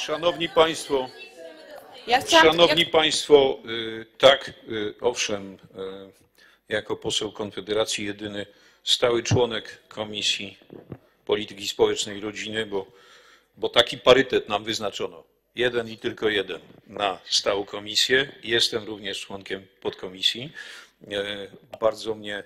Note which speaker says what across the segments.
Speaker 1: Szanowni Państwo,
Speaker 2: Ja chciałam,
Speaker 1: Szanowni Państwo, y, tak, y, owszem, y, jako poseł Konfederacji jedyny stały członek Komisji Polityki Społecznej i Rodziny, bo, bo taki parytet nam wyznaczono. Jeden i tylko jeden na stałą komisję. Jestem również członkiem podkomisji. Bardzo mnie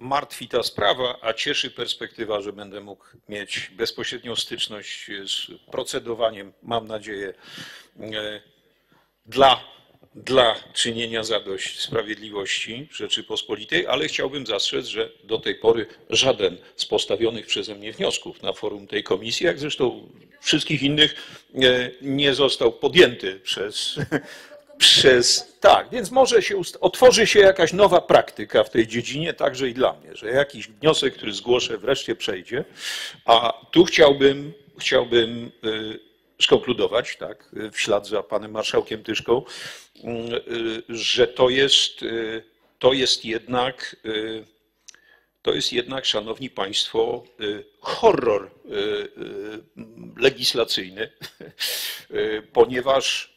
Speaker 1: martwi ta sprawa, a cieszy perspektywa, że będę mógł mieć bezpośrednią styczność z procedowaniem, mam nadzieję, e, dla, dla czynienia zadość sprawiedliwości Rzeczypospolitej, ale chciałbym zastrzec, że do tej pory żaden z postawionych przeze mnie wniosków na forum tej komisji, jak zresztą wszystkich innych, e, nie został podjęty przez, przez. Tak, więc może się otworzy się jakaś nowa praktyka w tej dziedzinie, także i dla mnie, że jakiś wniosek, który zgłoszę, wreszcie przejdzie. A tu chciałbym, chciałbym y, skonkludować, tak, w ślad za panem marszałkiem Tyszką, y, y, że to jest, to jest jednak, to jest jednak, szanowni państwo, horror legislacyjny, ponieważ,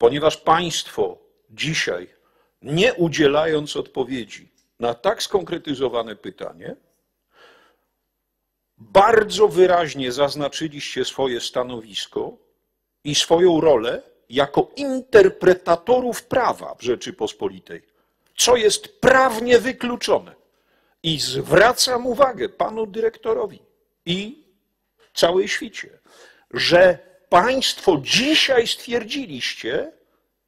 Speaker 1: ponieważ państwo dzisiaj, nie udzielając odpowiedzi na tak skonkretyzowane pytanie, bardzo wyraźnie zaznaczyliście swoje stanowisko i swoją rolę jako interpretatorów prawa w Rzeczypospolitej, co jest prawnie wykluczone. I zwracam uwagę panu dyrektorowi i całej świcie, że państwo dzisiaj stwierdziliście,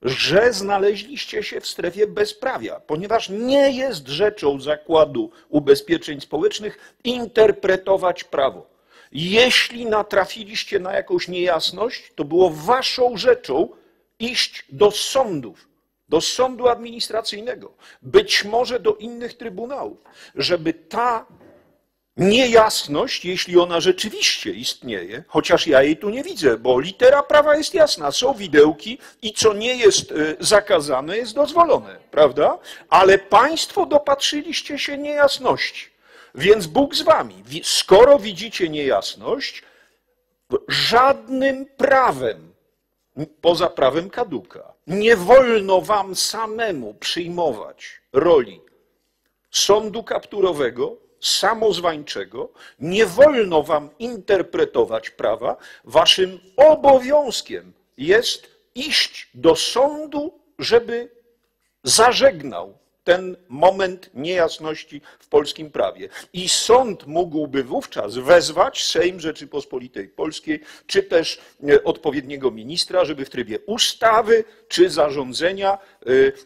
Speaker 1: że znaleźliście się w strefie bezprawia, ponieważ nie jest rzeczą Zakładu Ubezpieczeń Społecznych interpretować prawo. Jeśli natrafiliście na jakąś niejasność, to było waszą rzeczą iść do sądów, do sądu administracyjnego, być może do innych trybunałów, żeby ta niejasność, jeśli ona rzeczywiście istnieje, chociaż ja jej tu nie widzę, bo litera prawa jest jasna, są widełki i co nie jest e, zakazane, jest dozwolone, prawda? Ale państwo dopatrzyliście się niejasności. Więc Bóg z wami. Skoro widzicie niejasność, żadnym prawem, poza prawem kaduka, nie wolno wam samemu przyjmować roli sądu kapturowego, samozwańczego, nie wolno wam interpretować prawa. Waszym obowiązkiem jest iść do sądu, żeby zażegnał ten moment niejasności w polskim prawie. I sąd mógłby wówczas wezwać Sejm Rzeczypospolitej Polskiej, czy też e, odpowiedniego ministra, żeby w trybie ustawy czy zarządzenia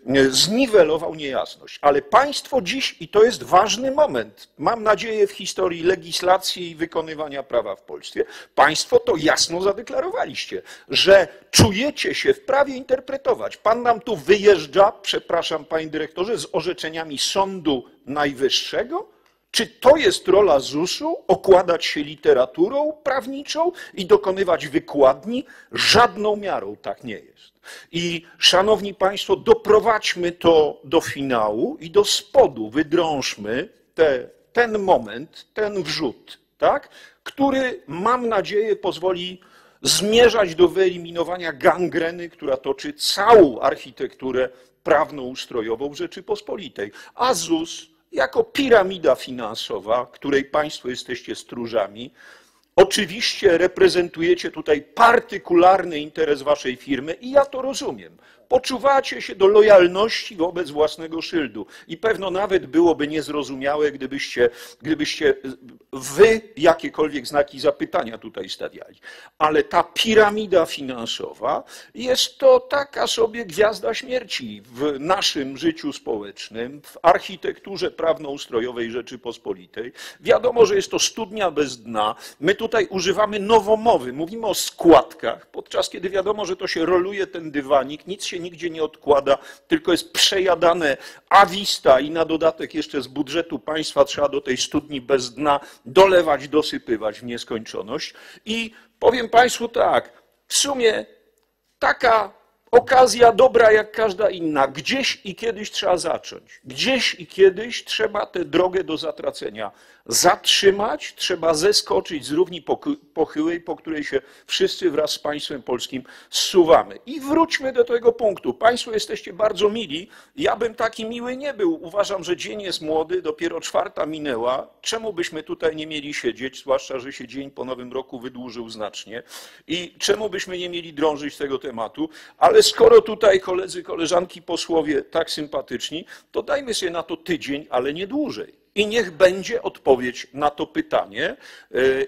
Speaker 1: e, zniwelował niejasność. Ale państwo dziś, i to jest ważny moment, mam nadzieję w historii legislacji i wykonywania prawa w Polsce, państwo to jasno zadeklarowaliście, że czujecie się w prawie interpretować. Pan nam tu wyjeżdża, przepraszam panie dyrektorze, z orzeczeniami Sądu Najwyższego? Czy to jest rola ZUS-u okładać się literaturą prawniczą i dokonywać wykładni? Żadną miarą tak nie jest. I szanowni państwo, doprowadźmy to do finału i do spodu wydrążmy te, ten moment, ten wrzut, tak? który mam nadzieję pozwoli zmierzać do wyeliminowania gangreny, która toczy całą architekturę prawno-ustrojową Rzeczypospolitej. A ZUS jako piramida finansowa, której państwo jesteście stróżami, oczywiście reprezentujecie tutaj partykularny interes waszej firmy i ja to rozumiem. Poczuwacie się do lojalności wobec własnego szyldu i pewno nawet byłoby niezrozumiałe, gdybyście, gdybyście wy jakiekolwiek znaki zapytania tutaj stawiali. Ale ta piramida finansowa jest to taka sobie gwiazda śmierci w naszym życiu społecznym, w architekturze prawnoustrojowej Rzeczypospolitej. Wiadomo, że jest to studnia bez dna. My tutaj używamy nowomowy, mówimy o składkach, podczas kiedy wiadomo, że to się roluje ten dywanik, nic się nigdzie nie odkłada, tylko jest przejadane awista i na dodatek jeszcze z budżetu państwa trzeba do tej studni bez dna dolewać, dosypywać w nieskończoność. I powiem Państwu tak, w sumie taka okazja dobra jak każda inna. Gdzieś i kiedyś trzeba zacząć. Gdzieś i kiedyś trzeba tę drogę do zatracenia zatrzymać, trzeba zeskoczyć z równi pochyłej, po której się wszyscy wraz z państwem polskim zsuwamy. I wróćmy do tego punktu. Państwo jesteście bardzo mili. Ja bym taki miły nie był. Uważam, że dzień jest młody, dopiero czwarta minęła. Czemu byśmy tutaj nie mieli siedzieć, zwłaszcza, że się dzień po nowym roku wydłużył znacznie. I czemu byśmy nie mieli drążyć tego tematu? Ale skoro tutaj koledzy, koleżanki posłowie tak sympatyczni, to dajmy sobie na to tydzień, ale nie dłużej. I niech będzie odpowiedź na to pytanie. E,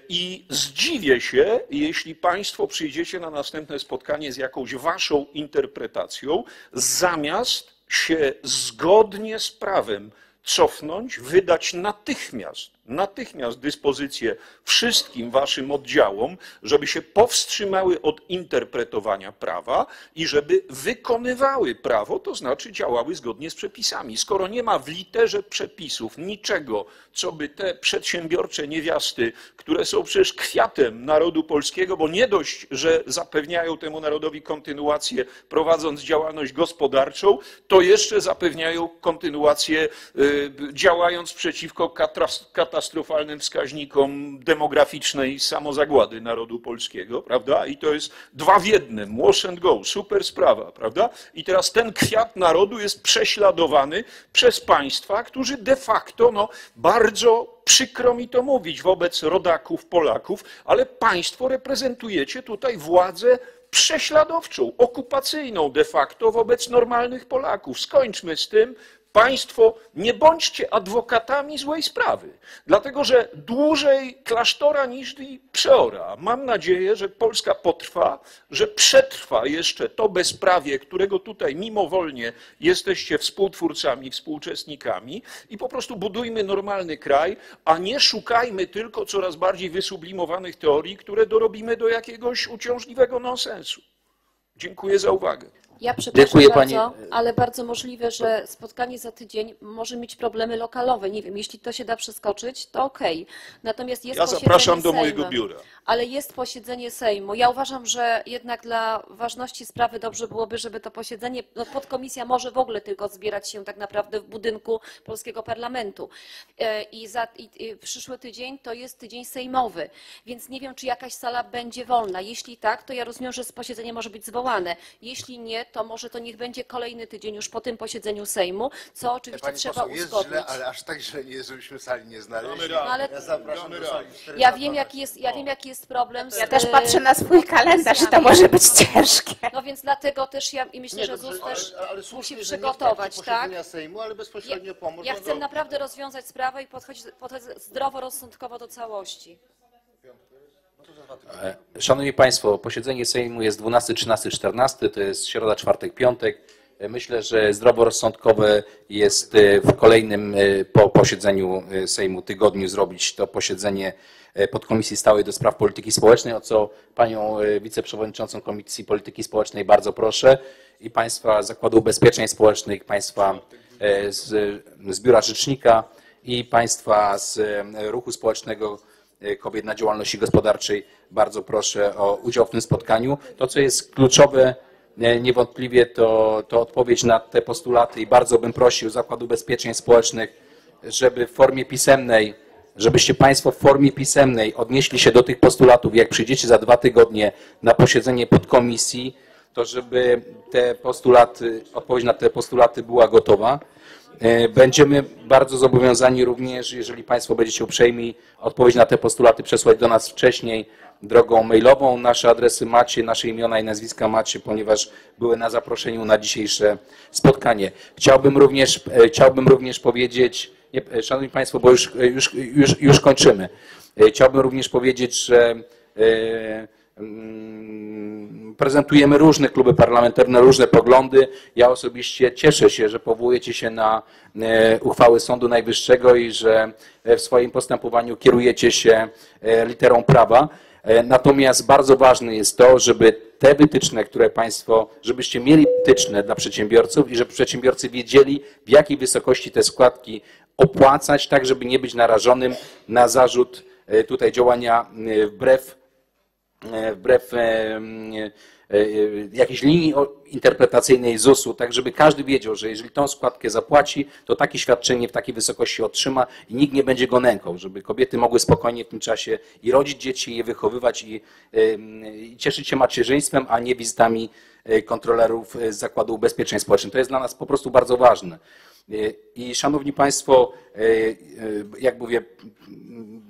Speaker 1: I zdziwię się, jeśli Państwo przyjdziecie na następne spotkanie z jakąś Waszą interpretacją, zamiast się zgodnie z prawem cofnąć, wydać natychmiast natychmiast dyspozycję wszystkim waszym oddziałom, żeby się powstrzymały od interpretowania prawa i żeby wykonywały prawo, to znaczy działały zgodnie z przepisami. Skoro nie ma w literze przepisów niczego, co by te przedsiębiorcze niewiasty, które są przecież kwiatem narodu polskiego, bo nie dość, że zapewniają temu narodowi kontynuację prowadząc działalność gospodarczą, to jeszcze zapewniają kontynuację y, działając przeciwko katastrofie katastrofalnym wskaźnikom demograficznej samozagłady narodu polskiego, prawda? I to jest dwa w jednym, wash and go, super sprawa, prawda? I teraz ten kwiat narodu jest prześladowany przez państwa, którzy de facto, no, bardzo przykro mi to mówić wobec rodaków, Polaków, ale państwo reprezentujecie tutaj władzę prześladowczą, okupacyjną de facto wobec normalnych Polaków. Skończmy z tym, Państwo nie bądźcie adwokatami złej sprawy, dlatego że dłużej klasztora niż przeora. Mam nadzieję, że Polska potrwa, że przetrwa jeszcze to bezprawie, którego tutaj mimowolnie jesteście współtwórcami, współuczestnikami i po prostu budujmy normalny kraj, a nie szukajmy tylko coraz bardziej wysublimowanych teorii, które dorobimy do jakiegoś uciążliwego nonsensu. Dziękuję za uwagę.
Speaker 2: Ja przepraszam Dziękuję bardzo, pani. ale bardzo możliwe, że spotkanie za tydzień może mieć problemy lokalowe. Nie wiem, jeśli to się da przeskoczyć, to okej. Natomiast jest
Speaker 1: Ja zapraszam do mojego biura.
Speaker 2: Ale jest posiedzenie Sejmu. Ja uważam, że jednak dla ważności sprawy dobrze byłoby, żeby to posiedzenie, no podkomisja może w ogóle tylko zbierać się tak naprawdę w budynku polskiego parlamentu. E, I, za, i, i przyszły tydzień to jest tydzień sejmowy, więc nie wiem, czy jakaś sala będzie wolna. Jeśli tak, to ja rozumiem, że posiedzenie może być zwołane. Jeśli nie, to może to niech będzie kolejny tydzień już po tym posiedzeniu Sejmu, co oczywiście Pani trzeba poseł,
Speaker 3: jest
Speaker 2: uzgodnić.
Speaker 3: źle, ale aż tak źle nie jest, żebyśmy sali nie znaleźli.
Speaker 2: No, ale
Speaker 3: Ja zapraszam do sali.
Speaker 2: ja wiem, jaki jest, ja wiem, jaki jest problem. Z,
Speaker 4: Ja też patrzę na swój kalendarz i to może być ciężkie.
Speaker 2: No więc dlatego też ja i myślę, że ZUS też musi przygotować, tak?
Speaker 3: Sejmu, ale bezpośrednio pomóc.
Speaker 2: Ja chcę naprawdę rozwiązać sprawę i podchodzić, podchodzić zdroworozsądkowo do całości.
Speaker 5: E, Szanowni Państwo, posiedzenie Sejmu jest 12, 13, 14, to jest środa, czwartek, piątek. E, Myślę, że zdroworozsądkowe jest e, w kolejnym po posiedzeniu Sejmu tygodniu zrobić to posiedzenie podkomisji stałej do spraw polityki społecznej, o co panią wiceprzewodniczącą Komisji Polityki Społecznej bardzo proszę i państwa Zakładu Ubezpieczeń Społecznych, państwa z, z Biura Rzecznika i państwa z Ruchu Społecznego kobiet na działalności gospodarczej. Bardzo proszę o udział w tym spotkaniu. To, co jest kluczowe, y, niewątpliwie to, to odpowiedź na te postulaty i bardzo bym prosił Zakład Ubezpieczeń Społecznych, żeby w formie pisemnej, żebyście Państwo w formie pisemnej odnieśli się do tych postulatów, jak przyjdziecie za dwa tygodnie na posiedzenie podkomisji, to żeby te postulaty, odpowiedź na te postulaty była gotowa. E, będziemy bardzo zobowiązani również, jeżeli Państwo będziecie uprzejmi, odpowiedź na te postulaty przesłać do nas wcześniej drogą mailową. Nasze adresy macie, nasze imiona i nazwiska macie, ponieważ były na zaproszeniu na dzisiejsze spotkanie. Chciałbym również, e, chciałbym również powiedzieć, nie, e, Szanowni Państwo, bo już, już, już, już kończymy. Chciałbym również powiedzieć, że prezentujemy różne kluby parlamentarne, różne poglądy. Ja osobiście cieszę się, że powołujecie się na e, uchwały Sądu Najwyższego i że e, w swoim postępowaniu kierujecie się e, literą prawa. Natomiast bardzo ważne jest to, żeby te wytyczne, które Państwo, żebyście mieli wytyczne dla przedsiębiorców i żeby przedsiębiorcy wiedzieli, w jakiej wysokości te składki opłacać, tak żeby nie być narażonym na zarzut tutaj działania wbrew wbrew e, e, e, jakiejś linii interpretacyjnej ZUS-u, tak żeby każdy wiedział, że jeżeli tą składkę zapłaci, to takie świadczenie w takiej wysokości otrzyma i nikt nie będzie go nękał, żeby kobiety mogły spokojnie w tym czasie i rodzić dzieci, i je wychowywać i, i cieszyć się macierzyństwem, a nie wizytami e, kontrolerów e, z Zakładu Ubezpieczeń Społecznych. To jest dla nas po prostu bardzo ważne. E, I szanowni państwo, e, e, jak mówię,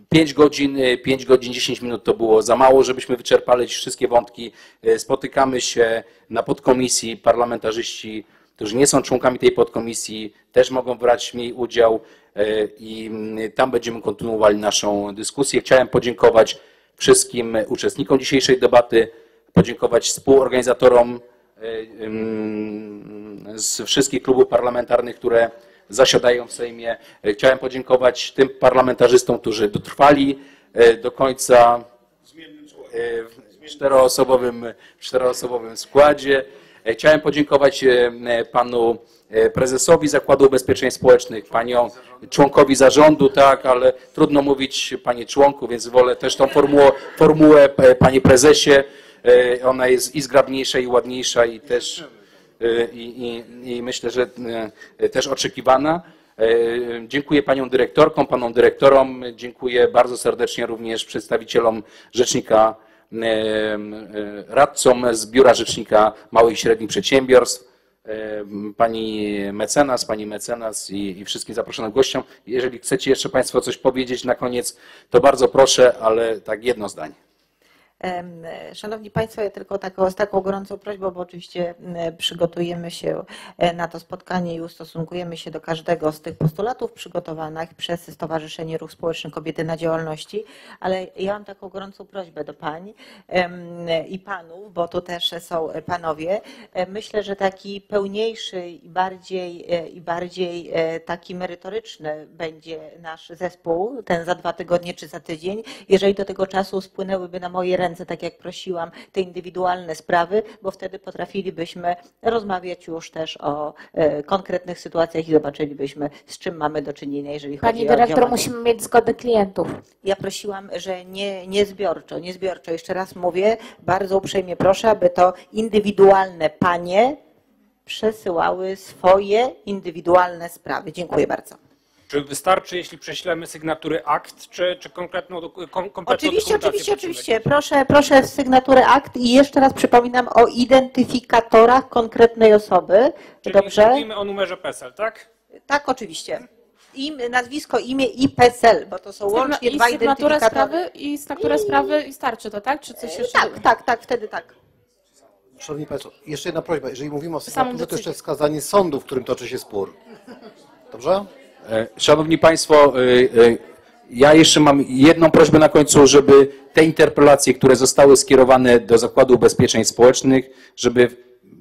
Speaker 5: 5 godzin, 5 godzin 10 minut to było za mało, żebyśmy wyczerpali wszystkie wątki. E, Spotykamy się na podkomisji, parlamentarzyści, którzy nie są członkami tej podkomisji, też mogą brać w niej udział e, i mm, tam będziemy kontynuowali naszą dyskusję. Chciałem podziękować wszystkim uczestnikom dzisiejszej debaty, podziękować współorganizatorom e, z wszystkich klubów parlamentarnych, które zasiadają w Sejmie. E, Chciałem podziękować tym parlamentarzystom, którzy dotrwali e, do końca e, w czteroosobowym, czteroosobowym składzie. E, Chciałem podziękować e, panu e, prezesowi Zakładu Ubezpieczeń Społecznych, panią członkowi zarządu, tak, ale trudno mówić panie członku, więc wolę też tą formułę, formułę e, panie prezesie. E, Ona jest i zgrabniejsza, i ładniejsza, i też e, i, i, i myślę, że e, też oczekiwana. Dziękuję paniom dyrektorkom, panom dyrektorom. Dziękuję bardzo serdecznie również przedstawicielom Rzecznika, radcom z Biura Rzecznika Małych i Średnich Przedsiębiorstw, pani mecenas, pani mecenas i, i wszystkim zaproszonym gościom. Jeżeli chcecie jeszcze państwo coś powiedzieć na koniec, to bardzo proszę, ale tak jedno zdanie.
Speaker 4: Szanowni Państwo, ja tylko taką, z taką gorącą prośbą, bo oczywiście przygotujemy się e, na to spotkanie i ustosunkujemy się do każdego z tych postulatów przygotowanych przez Stowarzyszenie Ruch Społeczny Kobiety na Działalności, ale ja mam taką gorącą prośbę do Pań i Panów, bo tu też są Panowie. E, Myślę, że taki pełniejszy i bardziej, e, i bardziej taki merytoryczny będzie nasz zespół, ten za dwa tygodnie czy za tydzień, jeżeli do tego czasu spłynęłyby na moje ręce, tak jak prosiłam, te indywidualne sprawy, bo wtedy potrafilibyśmy rozmawiać już też o e, konkretnych sytuacjach i zobaczylibyśmy, z czym mamy do czynienia, jeżeli chodzi
Speaker 6: Pani
Speaker 4: o
Speaker 6: dyrektor,
Speaker 4: działania.
Speaker 6: musimy mieć zgodę klientów.
Speaker 4: Ja prosiłam, że nie, nie zbiorczo, nie zbiorczo. Jeszcze raz mówię, bardzo uprzejmie proszę, aby to indywidualne panie przesyłały swoje indywidualne sprawy. Dziękuję bardzo.
Speaker 7: Czy wystarczy, jeśli prześlemy sygnatury akt, czy, czy konkretną, kompletną
Speaker 4: Oczywiście, oczywiście, oczywiście. Proszę, proszę sygnaturę akt i jeszcze raz przypominam o identyfikatorach konkretnej osoby.
Speaker 7: Czyli
Speaker 4: Dobrze?
Speaker 7: mówimy o numerze PESEL, tak?
Speaker 4: Tak, oczywiście. Im, nazwisko, imię i PESEL, bo to są łącznie
Speaker 8: I
Speaker 4: dwa identyfikatory.
Speaker 8: sprawy i sygnaturę sprawy i starczy to, tak? Czy coś jeszcze?
Speaker 4: Tak, tak, tak, wtedy tak.
Speaker 9: Szanowni Państwo, jeszcze jedna prośba. Jeżeli mówimy o sygnaturze, to jeszcze wskazanie sądu, w którym toczy się spór. Dobrze?
Speaker 5: E, Szanowni Państwo, e, e, ja jeszcze mam jedną prośbę na końcu, żeby te interpelacje, które zostały skierowane do Zakładu Ubezpieczeń Społecznych, żeby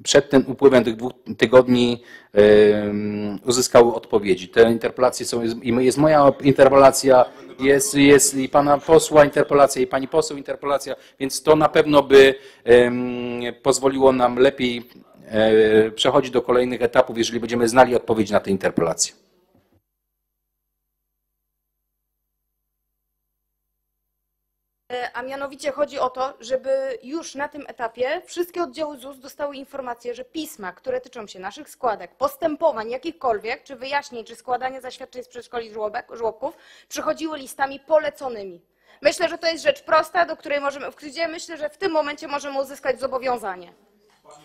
Speaker 5: przed tym upływem tych dwóch tygodni uzyskały odpowiedzi. Te interpelacje są, jest moja interpelacja, jest, jest i pana posła interpelacja, i pani poseł interpelacja, więc to na pewno by pozwoliło nam lepiej przechodzić do kolejnych etapów, jeżeli będziemy znali odpowiedzi na te interpelacje.
Speaker 10: A mianowicie chodzi o to, żeby już na tym etapie wszystkie oddziały ZUS dostały informację, że pisma, które tyczą się naszych składek, postępowań jakichkolwiek, czy wyjaśnień, czy składania zaświadczeń z przedszkoli żłobek, żłobków, przychodziły listami poleconymi. Myślę, że to jest rzecz prosta, do której możemy, gdzie myślę, że w tym momencie możemy uzyskać zobowiązanie.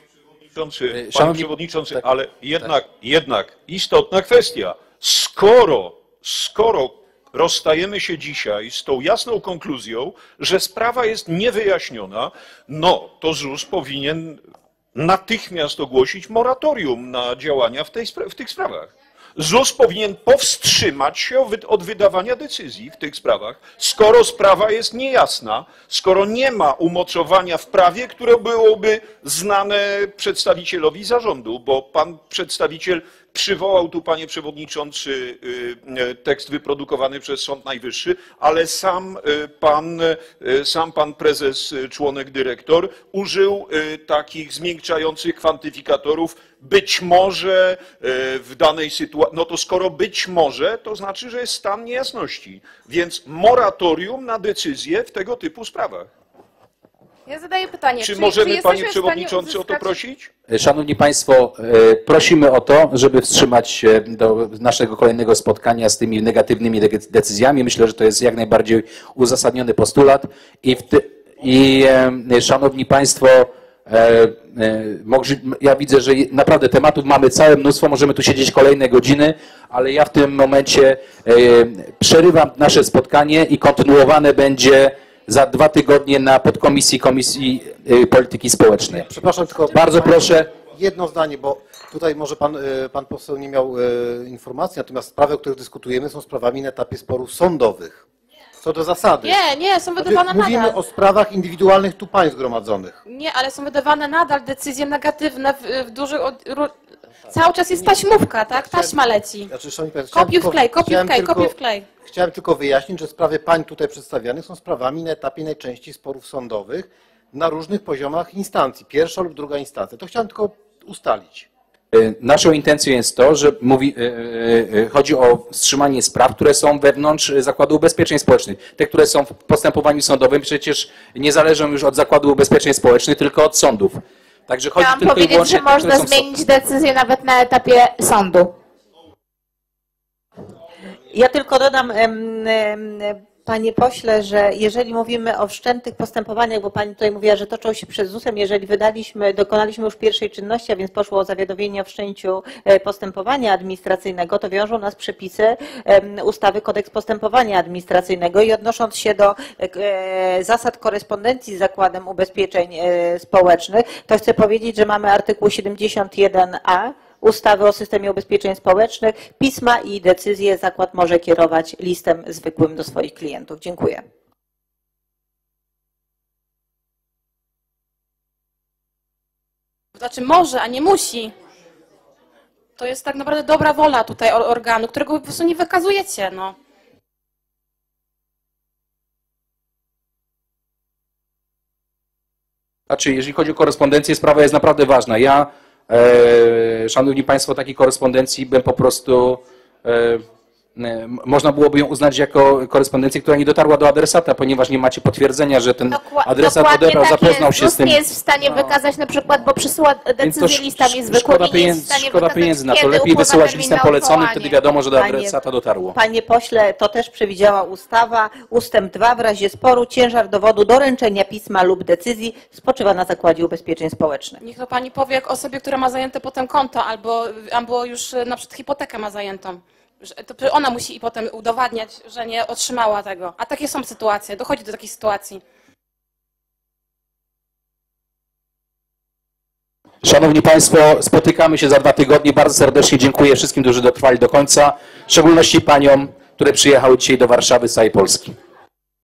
Speaker 1: Przewodniczący, panie
Speaker 5: Szanowni-
Speaker 1: przewodniczący,
Speaker 5: tak,
Speaker 1: ale jednak, jednak istotna kwestia. Skoro, skoro rozstajemy się dzisiaj z tą jasną konkluzją, że sprawa jest niewyjaśniona, no to ZUS powinien natychmiast ogłosić moratorium na działania w, tej, w tych sprawach. ZUS powinien powstrzymać się od wydawania decyzji w tych sprawach, skoro sprawa jest niejasna, skoro nie ma umocowania w prawie, które byłoby znane przedstawicielowi zarządu, bo pan przedstawiciel przywołał tu, panie przewodniczący, y, y, tekst wyprodukowany przez Sąd Najwyższy, ale sam y, pan, sam pan prezes, członek dyrektor użył takich zmiękczających kwantyfikatorów być może w danej sytuacji, no to skoro być może, to znaczy, że jest stan niejasności. Więc moratorium na decyzje w tego typu sprawach.
Speaker 10: Ja zadaję pytanie.
Speaker 1: Czy
Speaker 10: czy,
Speaker 1: możemy,
Speaker 10: czy
Speaker 1: panie przewodniczący, o to
Speaker 10: uzyskać-
Speaker 1: prosić?
Speaker 5: Szanowni Państwo, e, prosimy o to, żeby wstrzymać się do naszego kolejnego spotkania z tymi negatywnymi de- decyzjami. Myślę, że to jest jak najbardziej uzasadniony postulat i, w ty, i e, Szanowni Państwo, e, e, ja widzę, że naprawdę tematów mamy całe mnóstwo, możemy tu siedzieć kolejne godziny, ale ja w tym momencie e, przerywam nasze spotkanie i kontynuowane będzie za dwa tygodnie na podkomisji Komisji e, Polityki Społecznej.
Speaker 9: Przepraszam, tylko
Speaker 5: Bardzo proszę.
Speaker 9: jedno zdanie, bo tutaj może pan, e, pan poseł nie miał e, informacji, natomiast sprawy, o których dyskutujemy, są sprawami na etapie sporów sądowych. Co do zasady.
Speaker 8: Nie, nie, są
Speaker 9: Znaczy,
Speaker 8: wydawane
Speaker 9: mówimy
Speaker 8: nadal.
Speaker 9: o sprawach indywidualnych tu państw zgromadzonych.
Speaker 8: Nie, ale są wydawane nadal decyzje negatywne w, w dużych... Cały czas jest taśmówka, tak? Taśma leci.
Speaker 9: Znaczy, szanowni państwo, chciałem
Speaker 8: Kopiuj w
Speaker 9: tylko-
Speaker 8: klej, kopiuj w
Speaker 9: chciałem
Speaker 8: klej,
Speaker 9: tylko-
Speaker 8: kopiuj w klej.
Speaker 9: Chciałem tylko wyjaśnić, że sprawy pań tutaj przedstawianych są sprawami na etapie najczęściej sporów sądowych na różnych poziomach instancji, pierwsza lub druga instancja. To chciałem tylko ustalić.
Speaker 5: E, Naszą intencją jest to, że mówi, e, e, chodzi o wstrzymanie spraw, które są wewnątrz Zakładu Ubezpieczeń Społecznych. Te, które są w postępowaniu sądowym, przecież nie zależą już od Zakładu Ubezpieczeń Społecznych, tylko od sądów. Także chodzi
Speaker 6: Chciałam
Speaker 5: tylko i
Speaker 6: powiedzieć,
Speaker 5: wyłącznie
Speaker 6: że można
Speaker 5: są
Speaker 6: zmienić decyzję nawet na etapie sądu.
Speaker 4: Ja tylko dodam, panie pośle, że jeżeli mówimy o wszczętych postępowaniach, bo pani tutaj mówiła, że toczą się przed ZUS-em, jeżeli wydaliśmy, dokonaliśmy już pierwszej czynności, a więc poszło o zawiadomienie o wszczęciu e, postępowania administracyjnego, to wiążą nas przepisy ustawy Kodeks Postępowania Administracyjnego i odnosząc się do e, zasad korespondencji z Zakładem Ubezpieczeń e, Społecznych, to chcę powiedzieć, że mamy artykuł 71a, ustawy o systemie ubezpieczeń społecznych, pisma i decyzje zakład może kierować listem zwykłym do swoich klientów. Dziękuję.
Speaker 8: Znaczy może, a nie musi. To jest tak naprawdę dobra wola tutaj or- organu, którego po prostu nie wykazujecie, no.
Speaker 5: Znaczy, jeżeli chodzi o korespondencję, sprawa jest naprawdę ważna. Ja, szanowni państwo, takiej korespondencji bym po prostu, e, e, można byłoby ją uznać jako korespondencję, która nie dotarła do adresata, ponieważ nie macie potwierdzenia, że ten
Speaker 6: Dokła-
Speaker 5: adresat odebrał,
Speaker 6: tak
Speaker 5: zapoznał
Speaker 6: jest.
Speaker 5: się z tym.
Speaker 6: nie jest w stanie
Speaker 5: No.
Speaker 6: wykazać na przykład, bo przysyła decyzję
Speaker 5: sz-
Speaker 6: listami zwykłymi,
Speaker 5: szkoda
Speaker 6: nie jest w
Speaker 5: pieniędzy,
Speaker 6: stanie
Speaker 5: szkoda pieniędzy na to. Lepiej wysyłać listem
Speaker 6: na
Speaker 5: poleconym, wtedy wiadomo, że do
Speaker 4: Panie-
Speaker 5: adresata dotarło.
Speaker 4: Panie pośle, to też przewidziała ustawa. Ustęp 2. W razie sporu ciężar dowodu doręczenia pisma lub decyzji spoczywa na Zakładzie Ubezpieczeń Społecznych.
Speaker 8: Niech to pani powie jak osobie, która ma zajęte potem konto albo, albo już e, na przykład hipotekę ma zajętą. To ona musi i potem udowadniać, że nie otrzymała tego. A takie są sytuacje, dochodzi do takich sytuacji.
Speaker 5: Szanowni Państwo, spotykamy się za dwa tygodnie. Bardzo serdecznie dziękuję wszystkim, którzy dotrwali do końca, w szczególności paniom, które przyjechały dzisiaj do Warszawy z całej Polski.